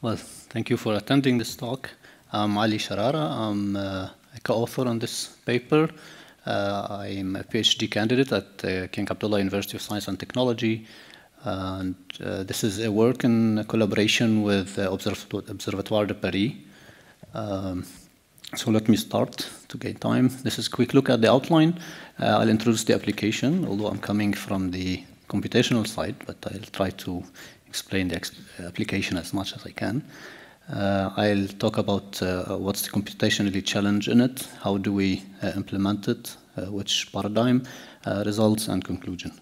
Well, thank you for attending this talk. I'm Ali Charara. I'm uh, a co-author on this paper. Uh, I'm a PhD candidate at uh, King Abdullah University of Science and Technology. And uh, this is a work in collaboration with uh, Observatoire de Paris. Um, so let me start to gain time. This is a quick look at the outline. Uh, I'll introduce the application, although I'm coming from the computational side, but I'll try to explain the application as much as I can. Uh, I'll talk about uh, what's the computationally challenge in it, how do we uh, implement it, uh, which paradigm, uh, results, and conclusion.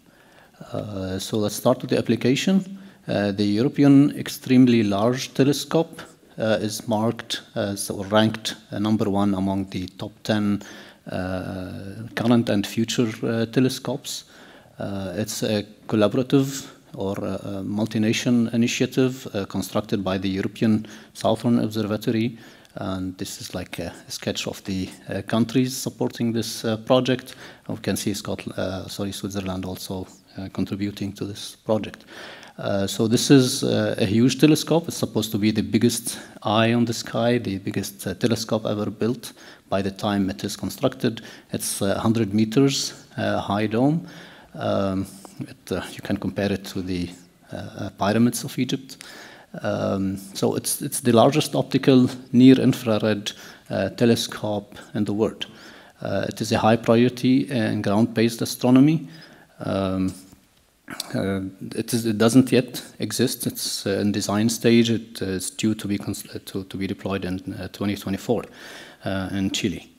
Uh, so let's start with the application. the European Extremely Large Telescope is marked as or ranked number one among the top 10 current and future telescopes. it's a collaborative or a, multi-nation initiative uh, constructed by the European Southern Observatory. And this is like a, sketch of the uh, countries supporting this uh, project. We can see Scotland, sorry, Switzerland also contributing to this project. Uh, so this is uh, a huge telescope. It's supposed to be the biggest eye on the sky, the biggest uh, telescope ever built by the time it is constructed. It's 100 meters high dome. Um, it, uh, you can compare it to the uh, uh, pyramids of Egypt. Um, so it's, it's the largest optical near-infrared telescope in the world. it is a high priority in ground-based astronomy. Um, uh, it, is, it, doesn't yet exist. It's uh, in design stage. It is due to be to, to, be deployed in uh, 2024 in Chile.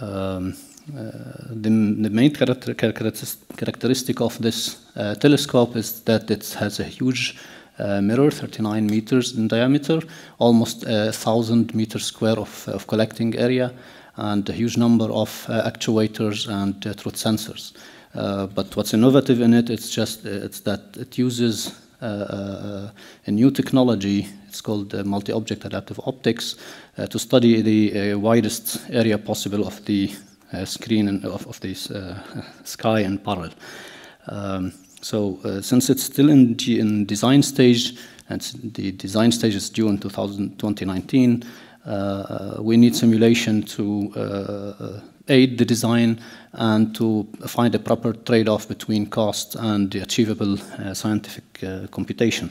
Um, uh, the, the, main character, characteristic of this uh, telescope is that it has a huge uh, mirror, 39 meters in diameter, almost a thousand meters square of, of, collecting area, and a huge number of actuators and truth sensors. but what's innovative in it, it's just it's that it uses uh, a new technology. It's called uh, multi-object adaptive optics uh, to study the widest area possible of the uh, screen of, of this uh, sky and parallel. Um, so uh, since it's still in, in design stage, and the design stage is due in 2019, uh, we need simulation to uh, aid the design and to find a proper trade-off between cost and the achievable uh, scientific computation.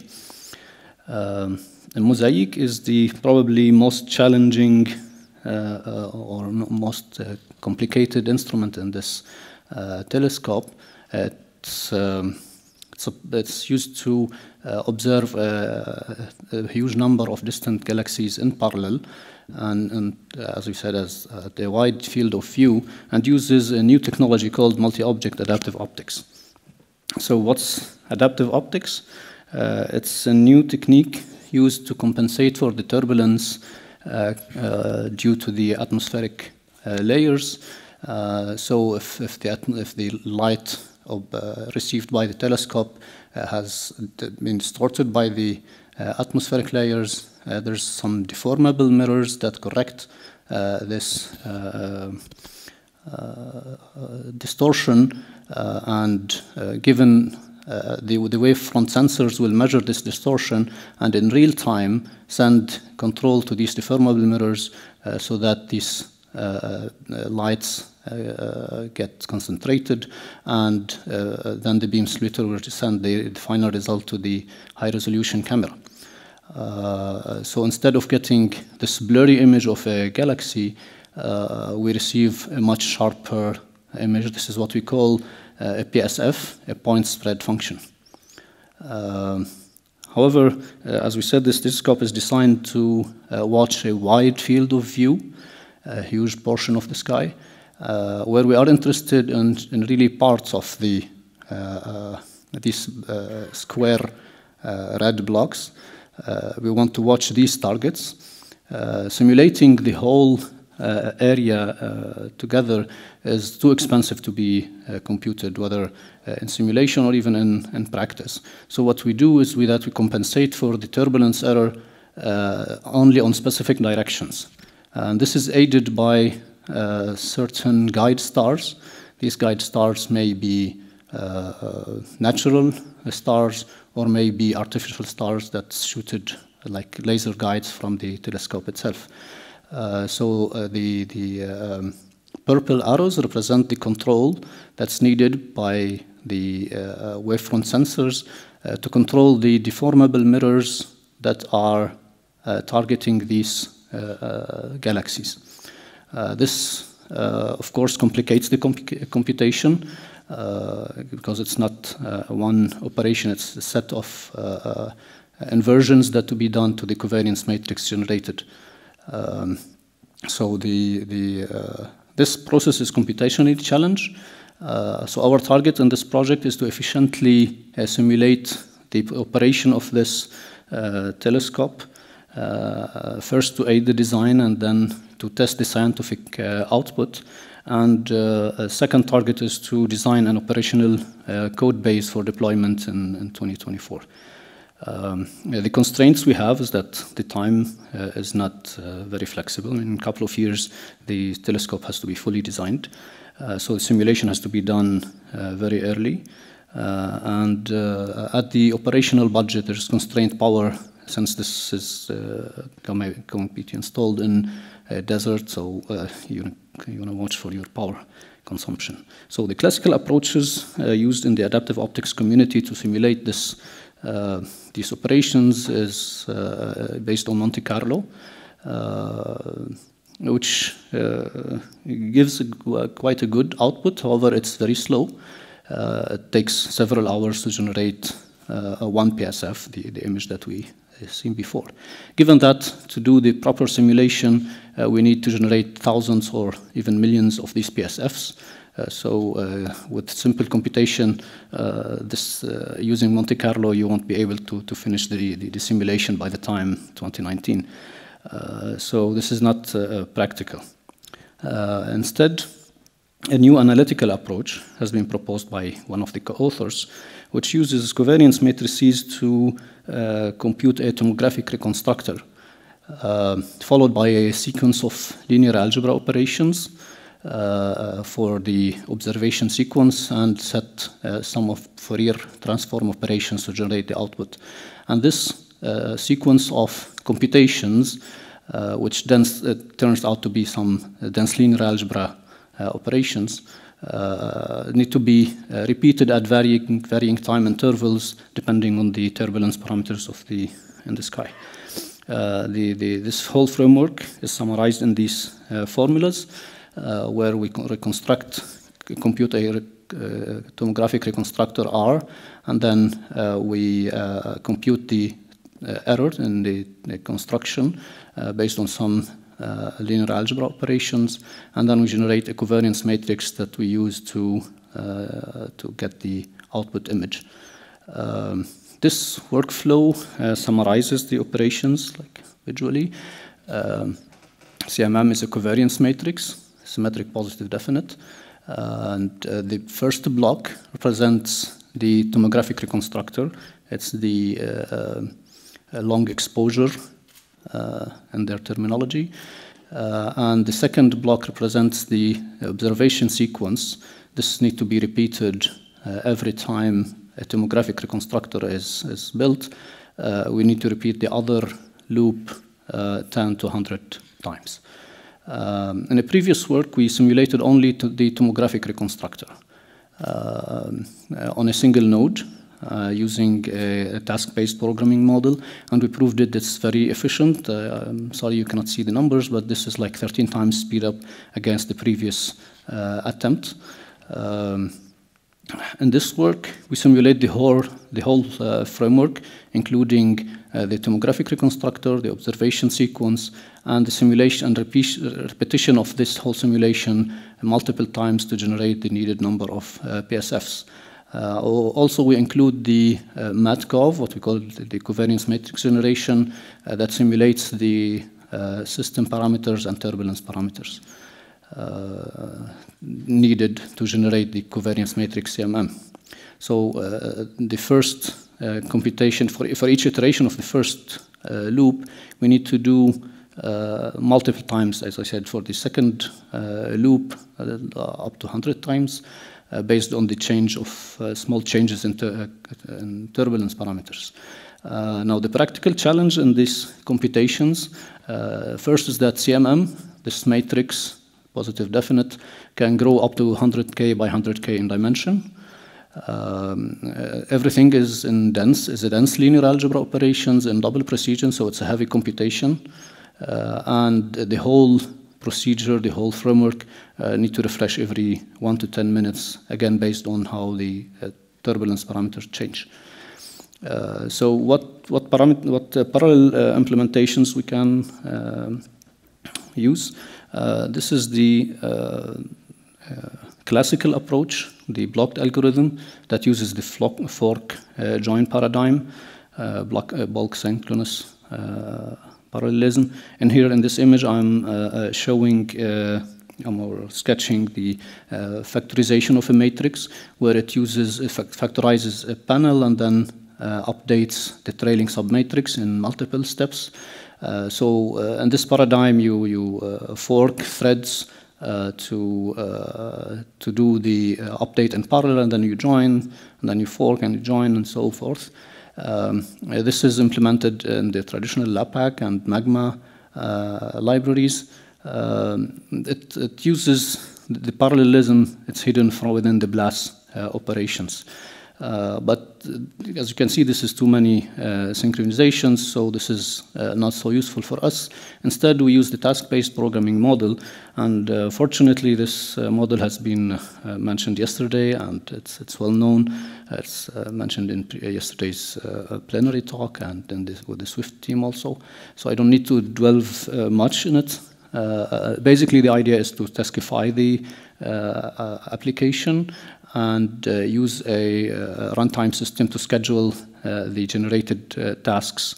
Um, Mosaic is the probably most challenging or most complicated instrument in this uh, telescope. It's, um, it's, a, it's, used to uh, observe a, a, huge number of distant galaxies in parallel, and, and uh, as we said, as uh, a wide field of view, and uses a new technology called multi-object adaptive optics. So what's adaptive optics? Uh, it's a new technique used to compensate for the turbulence uh, due to the atmospheric uh, layers. Uh, so if, if, the, if the light of, uh, received by the telescope has been distorted by the atmospheric layers, there's some deformable mirrors that correct this distortion and given uh, the, the wavefront sensors will measure this distortion and in real time send control to these deformable mirrors uh, so that these uh, uh, lights uh, get concentrated, and then the beam splitter will send the, final result to the high resolution camera. so instead of getting this blurry image of a galaxy, we receive a much sharper image. This is what we call a PSF, a point spread function. Um, however, uh, as we said, this telescope is designed to uh, watch a wide field of view, a huge portion of the sky, uh, where we are interested in, in really parts of the uh, uh, these square red blocks. we want to watch these targets. simulating the whole uh, area uh, together is too expensive to be uh, computed, whether in simulation or even in, in practice. So what we do is we, that we compensate for the turbulence error only on specific directions. And this is aided by uh, certain guide stars. These guide stars may be uh, uh, natural stars or may be artificial stars that's shooted like laser guides from the telescope itself. Uh, so uh, the, the um, purple arrows represent the control that's needed by the uh, wavefront sensors to control the deformable mirrors that are targeting these galaxies. this, of course, complicates the comp computation uh, because it's not uh, one operation, it's a set of uh, inversions that to be done to the covariance matrix generated. Um, so the, the, this process is computationally challenged. Uh, so our target in this project is to efficiently uh, simulate the operation of this uh, telescope, first to aid the design and then to test the scientific output. And uh, a second target is to design an operational uh, code base for deployment in, in 2024. Um, the constraints we have is that the time uh, is not uh, very flexible. In a couple of years, the telescope has to be fully designed. Uh, so the simulation has to be done uh, very early. and at the operational budget, there's constrained power since this is going to be installed in a desert, so you you want to watch for your power consumption. So the classical approaches uh, used in the adaptive optics community to simulate this, uh, these operations is uh, based on Monte Carlo, uh, which uh, gives a, quite a good output. However, it's very slow. Uh, it takes several hours to generate a one PSF, the, the image that we seen before. Given that to do the proper simulation, uh, we need to generate thousands or even millions of these PSFs. Uh, so uh, with simple computation, uh, this uh, using Monte Carlo, you won't be able to, to finish the, the, the simulation by the time 2019. Uh, so this is not practical. instead, a new analytical approach has been proposed by one of the co-authors, which uses covariance matrices to compute a tomographic reconstructor, uh, followed by a sequence of linear algebra operations uh, for the observation sequence and set uh, some of Fourier transform operations to generate the output. And this uh, sequence of computations, uh, which then turns out to be some dense linear algebra operations, uh, need to be uh, repeated at varying, varying time intervals depending on the turbulence parameters of the in the sky. Uh, the, the, this whole framework is summarized in these formulas where we reconstruct, compute a uh, tomographic reconstructor R, and then uh, we uh, compute the error in the, the construction based on some uh, linear algebra operations, and then we generate a covariance matrix that we use to, uh, to get the output image. Um, this workflow uh, summarizes the operations like visually. Um, CMM is a covariance matrix, symmetric positive definite. Uh, and uh, the first block represents the tomographic reconstructor. It's the uh, long exposure uh, and their terminology. Uh, and the second block represents the observation sequence. This needs to be repeated uh, every time a tomographic reconstructor is, is built. we need to repeat the other loop 10 to 100 times. Um, in a previous work, we simulated only to the tomographic reconstructor uh, on a single node uh, using a, a task-based programming model, and we proved that it's very efficient. Uh, I'm sorry you cannot see the numbers, but this is like 13 times speed up against the previous uh, attempt. Um, in this work, we simulate the whole, the whole uh, framework, including uh, the tomographic reconstructor, the observation sequence, and the simulation and repetition of this whole simulation multiple times to generate the needed number of uh, PSFs. Uh, also, we include the uh, MATCOV, what we call the covariance matrix generation, uh, that simulates the uh, system parameters and turbulence parameters uh, needed to generate the covariance matrix CMM. So uh, the first computation, for, for each iteration of the first loop, we need to do multiple times, as I said, for the second loop, up to 100 times. Uh, based on the change of uh, small changes in, uh, in, turbulence parameters. Uh, now, the practical challenge in these computations, uh, first is that CMM, this matrix, positive definite, can grow up to 100k by 100k in dimension. Um, uh, everything is in dense, is a dense linear algebra operations in double precision, so it's a heavy computation. Uh, and the whole procedure, the whole framework uh, need to refresh every one to 10 minutes, again, based on how the uh, turbulence parameters change. Uh, so what what, what uh, parallel uh, implementations we can um, use? this is the classical approach, the blocked algorithm that uses the fork join paradigm, block, bulk synchronous parallelism. And here in this image, I'm showing or sketching the uh, factorization of a matrix where it uses factorizes a panel and then uh, updates the trailing submatrix in multiple steps. Uh, so uh, in this paradigm, you, you fork threads to, to do the update in parallel, and then you join, and then you fork and you join, and so forth. Um, this is implemented in the traditional LAPACK and Magma libraries. Um, it, it, uses the parallelism, it's hidden from within the BLAS uh, operations. Uh, but uh, as you can see, this is too many uh, synchronizations, so this is uh, not so useful for us. Instead, we use the task-based programming model, and uh, fortunately, this uh, model has been mentioned yesterday, and it's, it's well known. It's mentioned in yesterday's plenary talk and in this, with the Swift team also. So I don't need to dwell much in it. basically, the idea is to taskify the application and uh, use a uh, runtime system to schedule uh, the generated tasks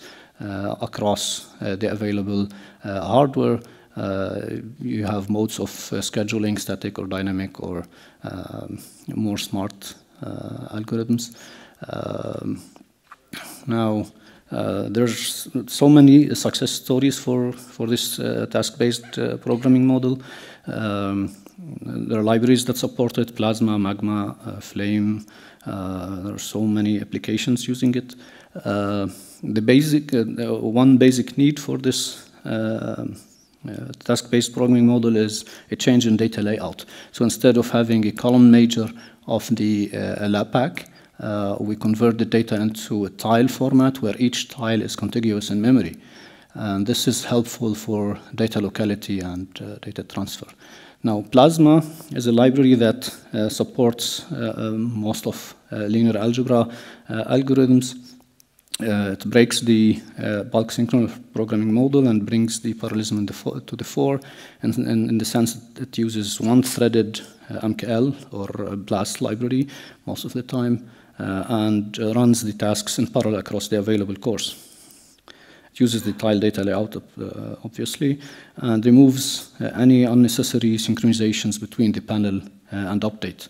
across the available hardware. you have modes of scheduling, static or dynamic, or um, more smart algorithms. Um, now, uh, there's so many success stories for, for this uh, task-based uh, programming model. Um, there are libraries that support it, Plasma, Magma, uh, Flame. Uh, there are so many applications using it. Uh, the basic, one basic need for this uh, task-based programming model is a change in data layout. So instead of having a column major of the uh, LAPACK, uh, we convert the data into a tile format where each tile is contiguous in memory. And this is helpful for data locality and uh, data transfer. Now, Plasma is a library that uh, supports uh, um, most of uh, linear algebra uh, algorithms. It breaks the bulk synchronous programming model and brings the parallelism the to the fore, and, and, in the sense that it uses one-threaded MKL or BLAS library most of the time, and runs the tasks in parallel across the available cores. It uses the tile data layout, uh, obviously, and removes uh, any unnecessary synchronizations between the panel uh, and update.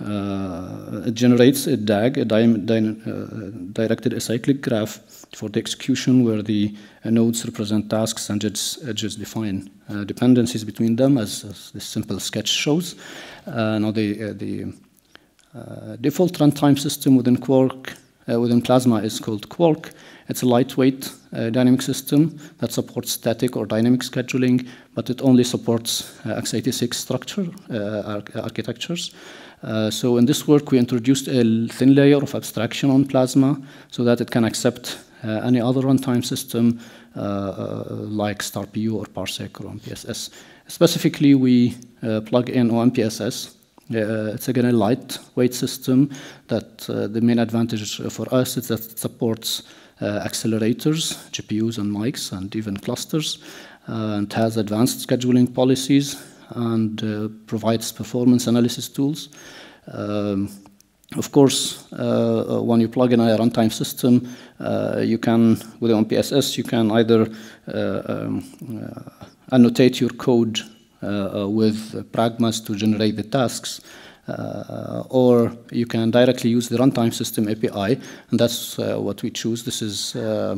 Uh, it generates a DAG, a uh, directed acyclic graph for the execution where the uh, nodes represent tasks and edges, edges define dependencies between them, as, as, this simple sketch shows. now, the, the default runtime system within Quark, within Plasma is called Quark. It's a lightweight uh, dynamic system that supports static or dynamic scheduling, but it only supports uh, x86 structure uh, architectures. Uh, so in this work, we introduced a thin layer of abstraction on Plasma so that it can accept uh, any other runtime system uh, like StarPU or Parsec or OMPSS. Specifically, we plug in OMPSS, uh, it's again a lightweight system that uh, the main advantage for us is that it supports accelerators, GPUs and mics, and even clusters, uh, and has advanced scheduling policies and uh, provides performance analysis tools. Um, of course, uh, when you plug in a runtime system, uh, you can, with OMPSS, you can either uh, um, annotate your code with pragmas to generate the tasks, uh, or you can directly use the runtime system API, and that's uh, what we choose. This is uh,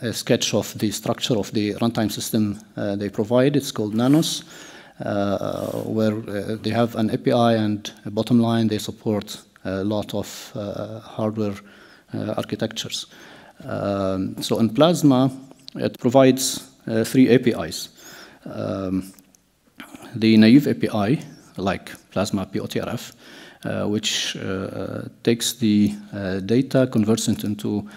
a sketch of the structure of the runtime system they provide. It's called Nanos, where they have an API and bottom line, they support a lot of hardware architectures. Um, so in Plasma, it provides three APIs. Um, the naive API, like Plasma POTRF, uh, which uh, takes the uh, data, converts it into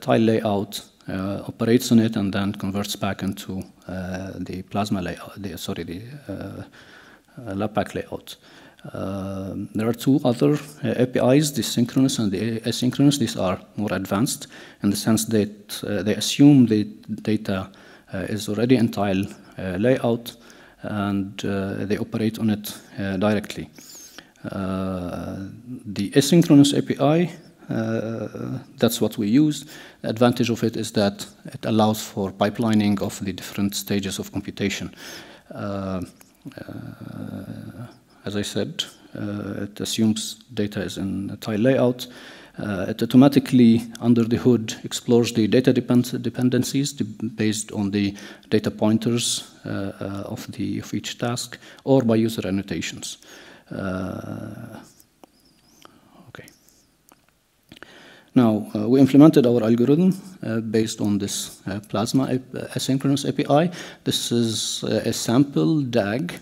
tile layout, operates on it, and then converts back into the Plasma layout, the, sorry, the LAPACK layout. Uh, there are two other uh, APIs, the synchronous and the asynchronous. These are more advanced in the sense that uh, they assume the data is already in tile layout and they operate on it directly. the asynchronous API uh, that's what we use. The advantage of it is that it allows for pipelining of the different stages of computation. Uh, uh, as I said, uh, it assumes data is in a tile layout. Uh, it automatically, under the hood, explores the data depend dependencies based on the data pointers uh, uh, of, the, of each task or by user annotations. Uh, okay. Now, uh, we implemented our algorithm based on this Plasma asynchronous API. This is a sample DAG uh,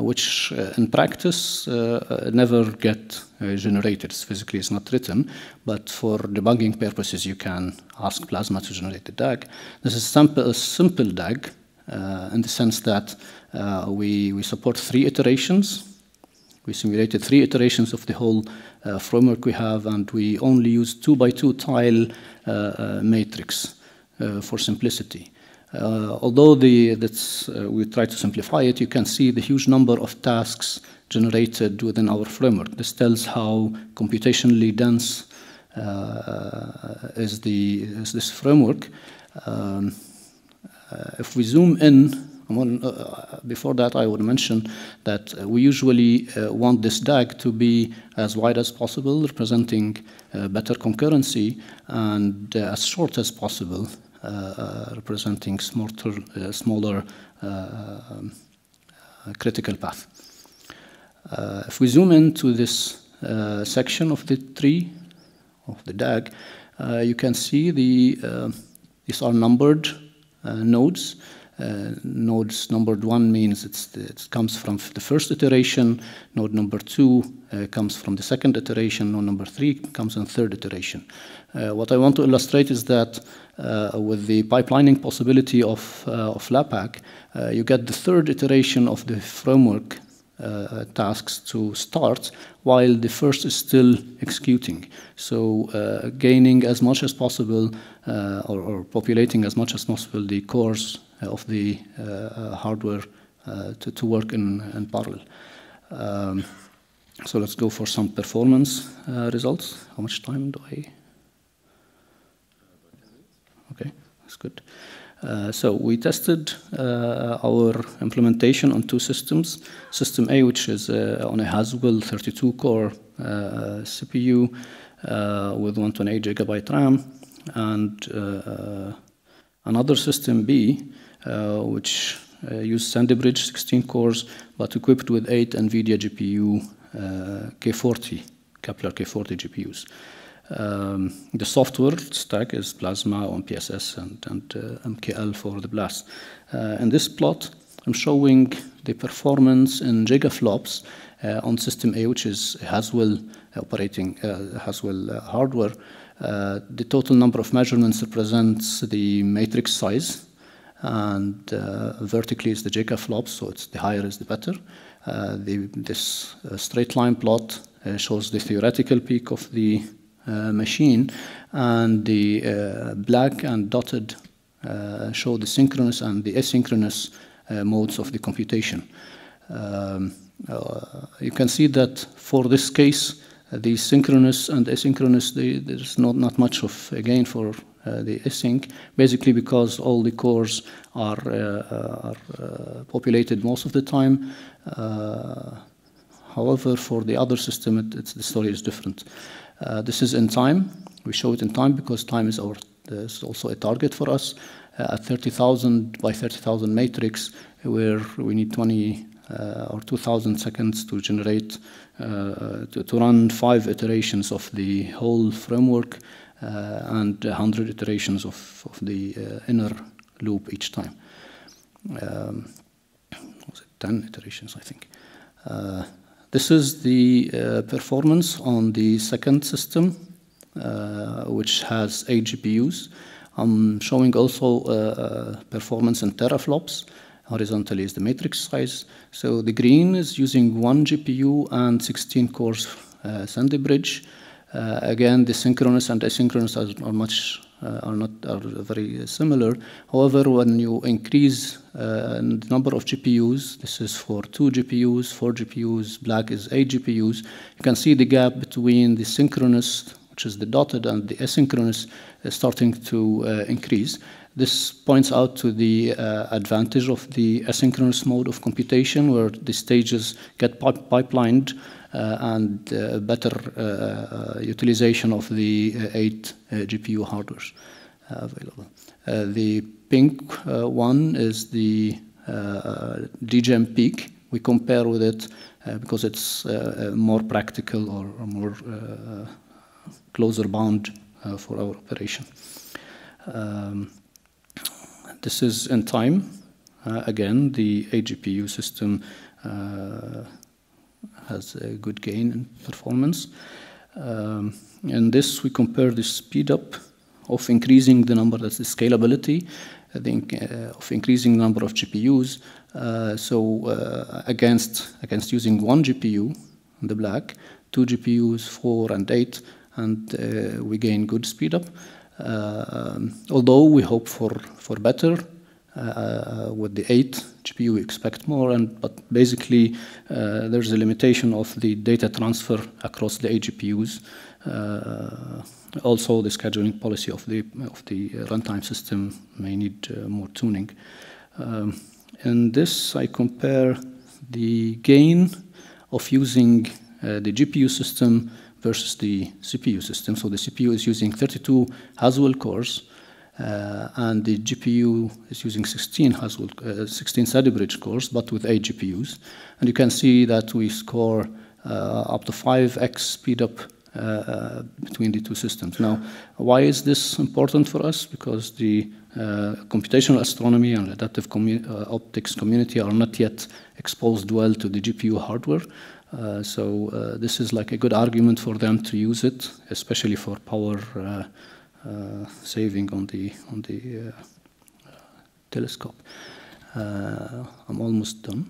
which uh, in practice uh, never get generated. Physically it's not written, but for debugging purposes, you can ask Plasma to generate the DAG. This is sample, a simple DAG in the sense that we, we support three iterations we simulated three iterations of the whole uh, framework we have, and we only use two by two tile uh, uh, matrix for simplicity. Uh, although the, uh, we try to simplify it, you can see the huge number of tasks generated within our framework. This tells how computationally dense uh, is, the, is this framework. Um, if we zoom in, uh, before that, I would mention that uh, we usually uh, want this DAG to be as wide as possible, representing better concurrency, and as short as possible, uh, uh, Uh, representing smarter, uh, smaller um, critical path. if we zoom into this section of the tree, of the DAG, you can see the, these are numbered nodes. Uh, nodes numbered one means it comes from the first iteration, node number two uh, comes from the second iteration, node number three comes in third iteration. Uh, what I want to illustrate is that uh, with the pipelining possibility of, uh, of LAPACK, uh, you get the third iteration of the framework uh, tasks to start while the first is still executing. So gaining as much as possible or, or, populating as much as possible the cores of the hardware to, to work in, in parallel. Um, so let's go for some performance results. How much time do I? Okay, that's good. Uh, so we tested uh, our implementation on two systems. System A, which is uh, on a Haswell 32-core uh, CPU uh, with 128 gigabyte RAM, and another system B, which use Sandy Bridge 16 cores, but equipped with eight NVIDIA GPU K40, Kepler K40 GPUs. Um, the software stack is Plasma OmpSs and, and uh, MKL for the BLAS. Uh, in this plot, I'm showing the performance in gigaflops uh, on system A, which is Haswell operating uh, Haswell uh, hardware. Uh, the total number of measurements represents the matrix size, and vertically is the gigaflops, so it's the higher is the better. The, this straight line plot shows the theoretical peak of the uh, machine, and the uh, black and dotted uh, show the synchronous and the asynchronous modes of the computation. Um, you can see that for this case, the synchronous and asynchronous, they, there's not, not much of a gain for uh, the async, basically because all the cores are, uh, are populated most of the time. however, for the other system, it, the story is different. Uh, this is in time. We show it in time because time is, our, is also a target for us. Uh, at 30,000 by 30,000 matrix, where we need 20 uh, or 2,000 seconds to generate uh, to, to, run five iterations of the whole framework uh, and 100 iterations of, of the uh, inner loop each time. Um, was it 10 iterations, I think. Uh, this is the uh, performance on the second system, uh, which has eight GPUs. I'm showing also performance in teraflops horizontally is the matrix size. So the green is using one GPU and 16 cores uh, Sandy Bridge. Uh, again, the synchronous and asynchronous are, are much uh, are not are very similar. However, when you increase uh, the number of GPUs, this is for two GPUs, four GPUs, black is eight GPUs. You can see the gap between the synchronous, which is the dotted, and the asynchronous, is starting to uh, increase. This points out to the uh, advantage of the asynchronous mode of computation, where the stages get pip pipelined and uh, better uh, uh, utilization of the uh, eight GPU hardware available. the pink one is the DGEMM peak. We compare with it because it's more practical or, or more closer bound for our operation. Um, this is in time. Uh, again, the 8 GPU system uh, has a good gain in performance. Um, and this, we compare the speed up of increasing the number, that's the scalability, I think, uh, of increasing number of GPUs. Uh, so uh, against, against using one GPU in the black, two GPUs, four and eight, and uh, we gain good speed up. Uh, um, although we hope for, for better, uh, with the 8 GPU, we expect more, and but basically uh, there's a limitation of the data transfer across the 8 GPUs. Uh, also, the scheduling policy of the of the runtime system may need more tuning. Um, in this, I compare the gain of using the GPU system versus the CPU system. So the CPU is using 32 Haswell cores, uh, and the GPU is using 16 Haswell, uh, 16 Sandy Bridge cores, but with 8 GPUs. And you can see that we score uh, up to 5x speed up uh, uh, between the two systems. Now, why is this important for us? Because the uh, computational astronomy and adaptive commu optics community are not yet exposed well to the GPU hardware. Uh, so uh, this is like a good argument for them to use it, especially for power uh, uh saving on the on the uh, telescope. Uh, I'm almost done.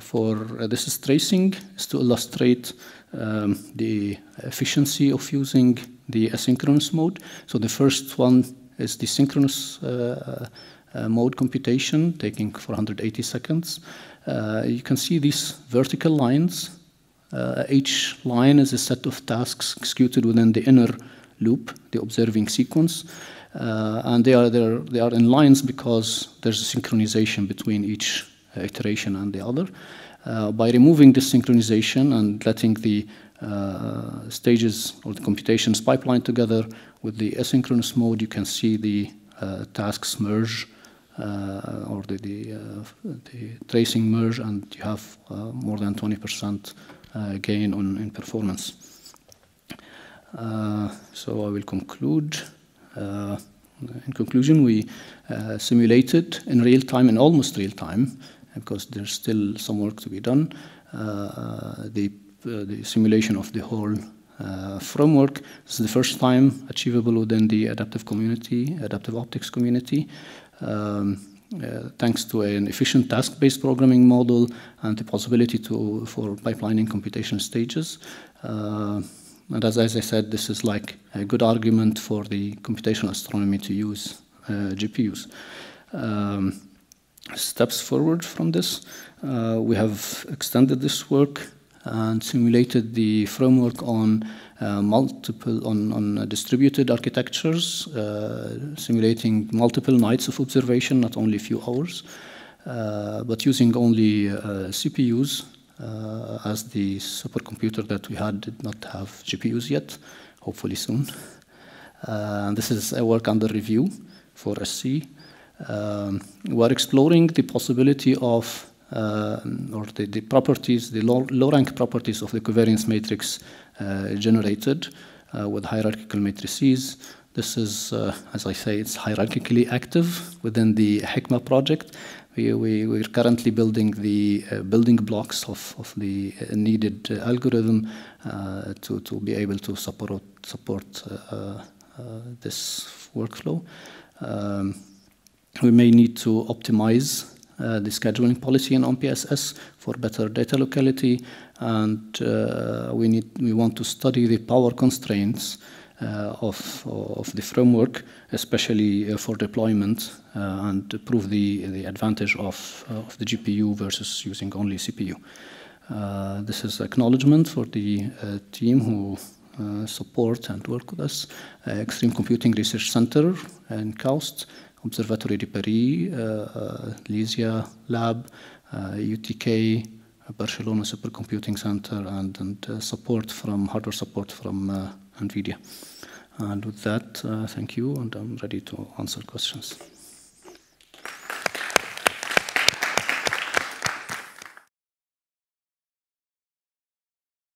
for this is tracing is to illustrate um, the efficiency of using the asynchronous mode. So the first one is the synchronous mode computation, taking 480 seconds. Uh, you can see these vertical lines. Uh, each line is a set of tasks executed within the inner loop, the observing sequence. Uh, and they are, they are in lines because there's a synchronization between each iteration and the other. Uh, by removing this synchronization and letting the uh, stages or the computations pipeline together with the asynchronous mode, you can see the uh, tasks merge uh, or the, the, uh, the, tracing merge, and you have uh, more than 20% gain on, in performance. So I will conclude. in conclusion, we simulated in real time, in almost real time, because there's still some work to be done, the, the simulation of the whole uh, framework. This is the first time achievable within the adaptive community, adaptive optics community um, uh, thanks to an efficient task-based programming model and the possibility to, for pipelining computation stages. Uh, and as, as, I said, this is like a good argument for the computational astronomy to use uh, GPUs. Um, steps forward from this, uh, we have extended this work and simulated the framework on uh, multiple on, on distributed architectures, uh, simulating multiple nights of observation, not only a few hours, uh, but using only CPUs Uh, as the supercomputer that we had did not have GPUs yet, hopefully soon. Uh, this is a work under review for SC. Um, we're exploring the possibility of uh, or the, the properties, the low, low rank properties of the covariance matrix generated with hierarchical matrices. This is, uh, as I say, it's hierarchically active within the HICMA project. We, we, we're currently building the uh, building blocks of, of the uh, needed uh, algorithm uh, to, to be able to support, support uh, this workflow. Um, we may need to optimize uh, the scheduling policy in OMPSS for better data locality, and uh, we need we want to study the power constraints uh, of, of the framework, especially uh, for deployment, uh, and prove the, the advantage of, of the GPU versus using only CPU. this is acknowledgement for the team who uh, support and work with us. Uh, Extreme Computing Research Center in KAUST, Observatory de Paris, uh, LESIA Lab, UTK, Barcelona Supercomputing Center, and, and support from hardware support from NVIDIA. And with that, uh, thank you, and I'm ready to answer questions.